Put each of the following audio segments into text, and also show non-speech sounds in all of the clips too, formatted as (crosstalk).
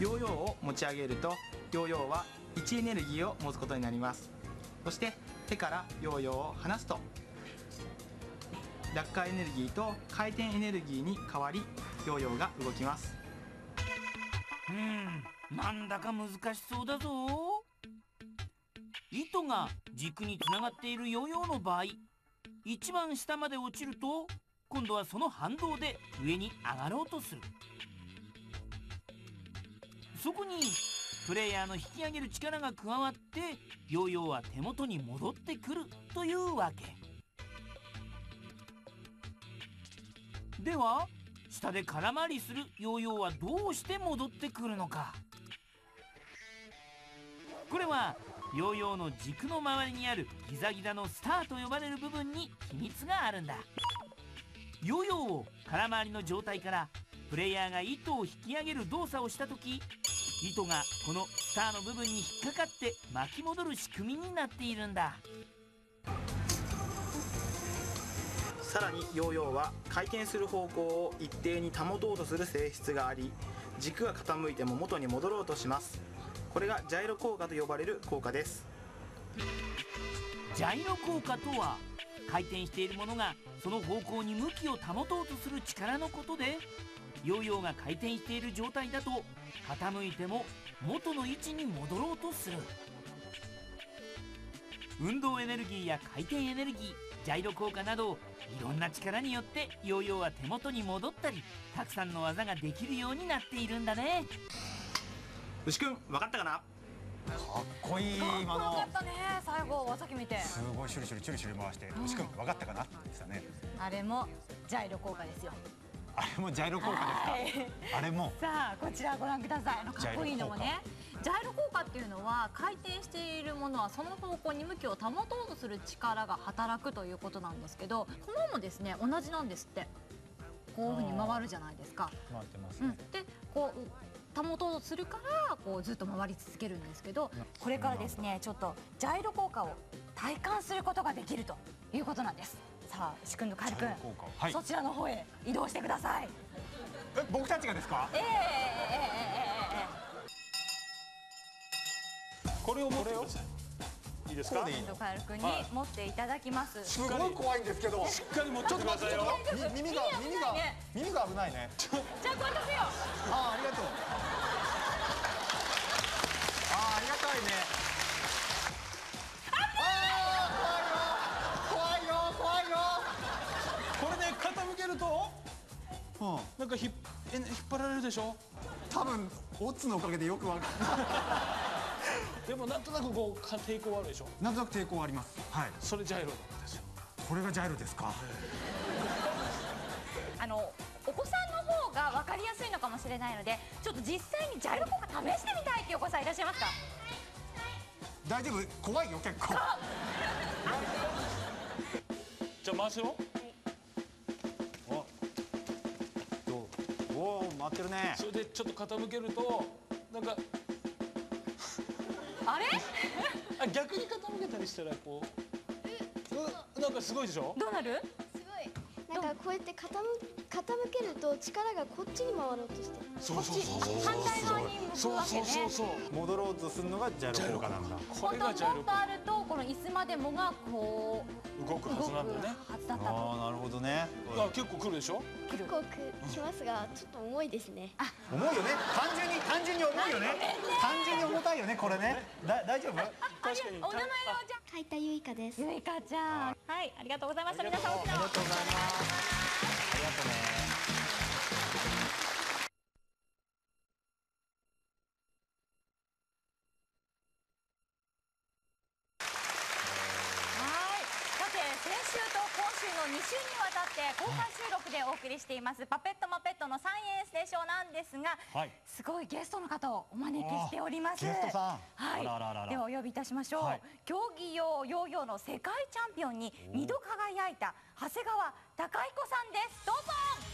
ヨーヨーを持ち上げるとヨーヨーは位置エネルギーを持つことになります。そして手からヨーヨーを離すと落下エネルギーと回転エネルギーに変わりヨーヨーが動きます。うんなんだか難しそうだぞ。糸が軸につながっているヨーヨーの場合一番下まで落ちると今度はその反動で上に上がろうとする。そこにプレイヤーの引き上げる力が加わってヨーヨーは手元に戻ってくるというわけ。では下で空回りするヨーヨーはどうして戻ってくるのか。これはヨーヨーの軸の周りにあるギザギザのスターと呼ばれる部分に秘密があるんだ。ヨーヨーを空回りの状態からプレイヤーが糸を引き上げる動作をした時糸がこのスターの部分に引っかかって巻き戻る仕組みになっているんだ。さらにヨーヨーは回転する方向を一定に保とうとする性質があり軸が傾いても元に戻ろうとします。これがジャイロ効果と呼ばれる効果です。ジャイロ効果とは回転しているものがその方向に向きを保とうとする力のことでヨーヨーが回転している状態だと傾いても元の位置に戻ろうとする。運動エネルギーや回転エネルギージャイロ効果などいろんな力によってヨーヨーは手元に戻ったりたくさんの技ができるようになっているんだね。牛くん分かったかな？かっこいい今のかっこよかったね最後技決めて。すごいシュルシュルチュルチュル回して牛くん分かったかな？って言ってたね。あれもジャイロ効果ですよあれもジャイロ効果ですか？あれも。さあこちらご覧ください。あのかっこいいのもね。ジャイロ効果っていうのは回転しているものはその方向に向きを保とうとする力が働くということなんですけどこのもですね同じなんですって。こういうふうに回るじゃないですか。回ってますうん。ね、でこう保とうとするからこうずっと回り続けるんですけどこれからですねちょっとジャイロ効果を体感することができるということなんですさあ石くんとカエルくんジャイロ効果はい。そちらの方へ移動してください。え僕たちがですか？えええええええこれを持ってください。いいですか？でいいええカエルくんにはい。持っていただきます。すごい怖いんですけど。しっかり持ってくださいよ。み耳が耳が耳が危ないね。じゃあこうやってせよ。あありがとう。ああありがたいねかひっえ引っ張られるでしょ？多分オッズのおかげでよくわか (laughs) でもなんとなくこうか抵抗あるでしょ？なんとなく抵抗あります。はい。それジャイロなんですよ。これがジャイロですか？(laughs) あのお子さんの方が分かりやすいのかもしれないのでちょっと実際にジャイロ効果試してみたいっていうお子さんいらっしゃいますか？大丈夫？怖いよ結構。じゃあ回すよ回ってるね。それでちょっと傾けるとなんか (laughs) あれ？(laughs) あ逆に傾けたりしたらこううんなんかすごいでしょ？どうなる？すごい。なんかこうやって傾傾けると力がこっちに回ろうとしてそうそうそうそう。反対側に向くそうわけね。そうそうそう戻ろうとするのがジャイロ効果なんだ。こ本当はれがジャイロもっとあるとこの椅子までもがこう動くはずなんだよねはずだったとああなるほどね。あ結構来るでしょ？結構くきますがちょっと重いですね。重いよね。単純に単純に重いよね。単純に重たいよねこれね。だ大丈夫？確かに。お名前はじゃあ。海田ゆいかです。ゆいかちゃん。はいありがとうございました。皆さんありがとうございます。ありがとうね先週と今週の2週にわたって公開収録でお送りしています「パペットマペット」のサイエンスでしょなんですが、はい。すごいゲストの方をお招きしております。ゲストさん。はい。あらあらあら。ではお呼びいたしましょう、はい。競技用ヨーヨーの世界チャンピオンに2度輝いた長谷川貴彦さんです。どうぞ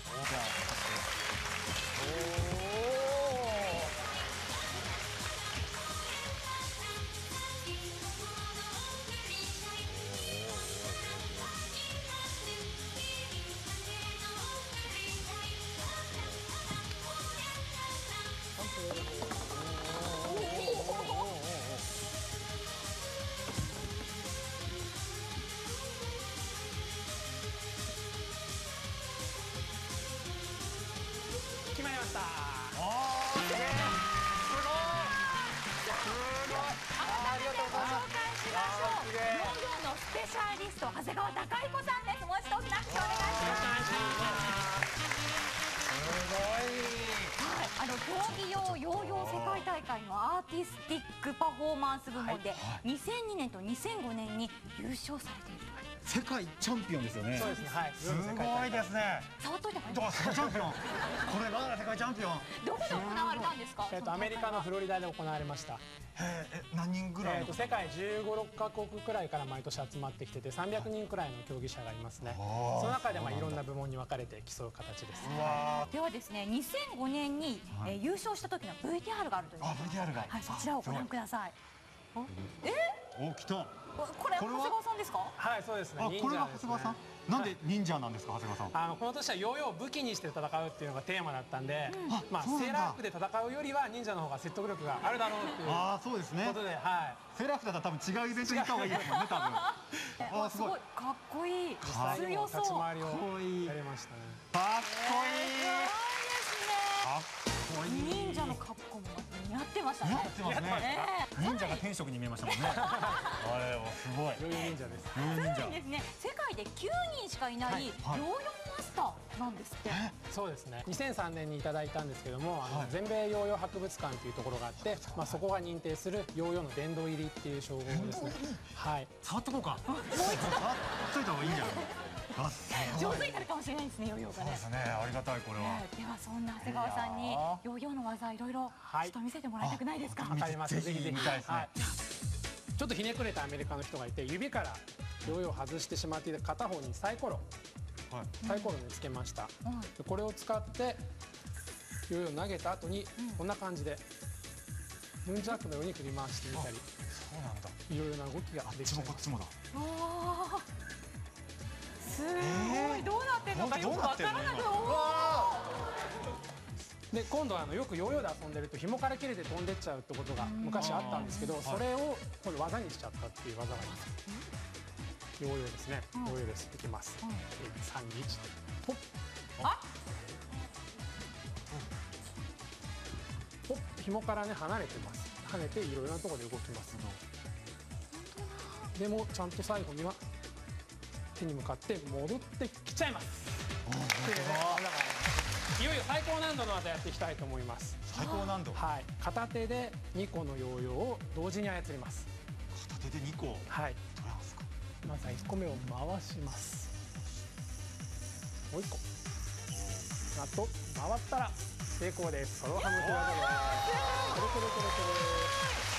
長谷川貴彦さんです。もう一度大きな拍手お願いします。はい、あの競技用ヨーヨー世界大会のアーティスティックパフォーマンス部門で2002年と2005年に優勝されている世界チャンピオンですよね。そうですねはい。すごいですね。触っといた方がい。いどう世界チャンピオン。これが世界チャンピオン。どこで行われたんですか？えっとアメリカのフロリダで行われました。ええ何人ぐらいの？えっと世界15、6カ国くらいから毎年集まってきてて300人くらいの競技者がいますね。その中でまあいろんな部門に分かれて競う形です。ではですね2005年に、えー優勝した時の VTR があるというあ VTR がはいそちらをご覧ください。ーお来たここれ長谷川さんですか？はいそうですね。忍あこれが者ですね。長谷川さん？なんで忍者なんですか長谷川さん？あのこの年はヨーヨーを武器にして戦うっていうのがテーマだったんで、うなんだ。セーラー服で戦うよりは忍者の方が説得力があるだろうっていう。ああそうですね。ことで、はい、セーラー服だったら多分違うイベントに行った方がいいですもんね多分。(laughs) あーすごい。かかっこいい。強そう。立ち回りをかっこいい。やりましたね。っこいい。かっこいい。忍者の格好も。似合ってましたね似合ってますね。ね忍者が天職に見えましたもんね。(laughs) あれはすごい。忍者です。さらにですね世界で9人しかいない、ヨーヨーマスターなんですって。そうですね。2003年にいただいたんですけども、あの、はい。全米ヨーヨー博物館というところがあって、まあそこが認定するヨーヨーの殿堂入りっていう称号ですね。はい。触っとこうか。(laughs) 触っといた方がいいんじゃない？上手になるかもしれないですねヨーヨーがね。そうですねありがたいこれは。ねではそんな長谷川さんにヨーヨーの技いろいろはい。ちょっと見せてもらいたくないですか、わかります。ぜひぜひぜひ。見たいですね。はい。ちょっとひねくれたアメリカの人がいて、指からヨーヨーを外してしまっていて片方にサイコロ、はい。サイコロにつけました。うん。でこれを使ってヨーヨーを投げた後にこんな感じでヌンチャックのように振り回してみたり。そうなんだ。いろいろな動きがあっできちゃいますちもこっちもだ。あーすごい、どうなってんのかよくわからなくで今度はあのよくヨーヨーで遊んでると紐から切れて飛んでっちゃうってことが昔あったんですけどそれを今度技にしちゃったっていう技があります。ヨーヨーですね。ヨーヨーです。いきます。321ポッ。あポッ。紐からね離れてます。跳ねていろいろなところで動きます。でもちゃんと最後には手に向かって戻ってきちゃいます。いよいよ最高難度の技やっていきたいと思います。最高難度？はい。片手で2個のヨーヨーを同時に操ります。片手で2個？どはいまずは1個目を回します。もう1個。あと回ったら成功です。ソロハムという技でくるくるくるくる綺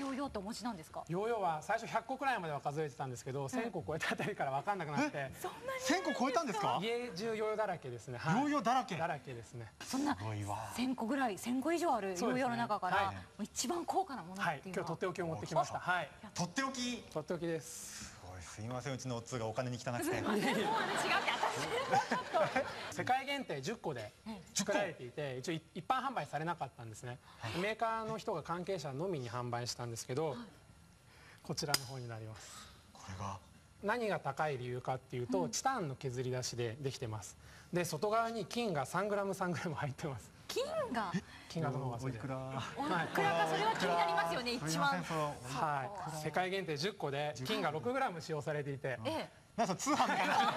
ヨーヨーってお持ちなんですか？ヨーヨーは最初100個くらいまでは数えてたんですけど1000個超えたあたりから分かんなくなって。そんなに？1000個超えたんですか？家中ヨーヨーだらけですね、はい。ヨーヨーだらけ。だらけですね。そんなすごいわ。1000個ぐらい1000個以上あるヨーヨーの中から、はい。一番高価なものはいっていうのは、今日とっておきを持ってきました。はい。とっておき。とっておきです。すごい。すいません。うちの夫がお金に汚くて。(laughs) (laughs) (laughs) 世界限定10個で作られていて一応い一般販売されなかったんですね、メーカーの人が関係者のみに販売したんですけど、こちらの方になります。これが？何が高い理由かっていうと、チタンの削り出しでできてます。で外側に金が 3g3g 入ってます。金が？金額の方がそれで。おいくら？おいくらかそれは気になりますよね一番。はい。世界限定10個で金が 6g 使用されていて。ええなんか通販みたいな。なんか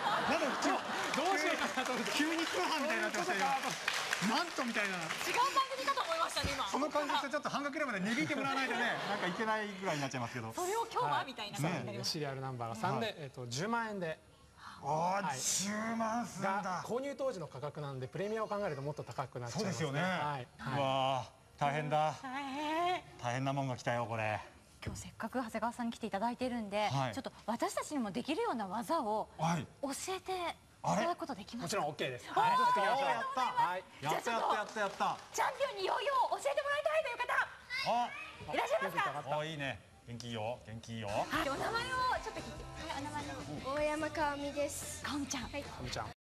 どうしようかなと思って。急に通販みたいになってましたよ今なんとみたいな。違う番組かと思いましたね今。その感じしてちょっと半額ぐらいまで値引いてもらわないとね (laughs) なんかいけないぐらいになっちゃいますけど。それを今日はみたいな感じになります、シリアルナンバーが3で、えっと10万円で。ああはい。10万すんがだ購入当時の価格なんでプレミアを考えるともっと高くなっちゃいますそうですよね。はい、うわー。大変だ。大変。大変なもんが来たよこれ今日せっかく長谷川さんに来ていただいてるんで、はい。ちょっと私たちにもできるような技をはい。教えていただくことできますか？もちろん OK です。はい。やったはいやった。やった。やったやったチャンピオンにヨーヨーを教えてもらいたいという方。あ。いらっしゃいますか？おいいね。元気いいよ。元気いいよ。はい。お名前をちょっと聞いて。はいお名前。を大山かおみです。かおみちゃん。はい。かみちゃん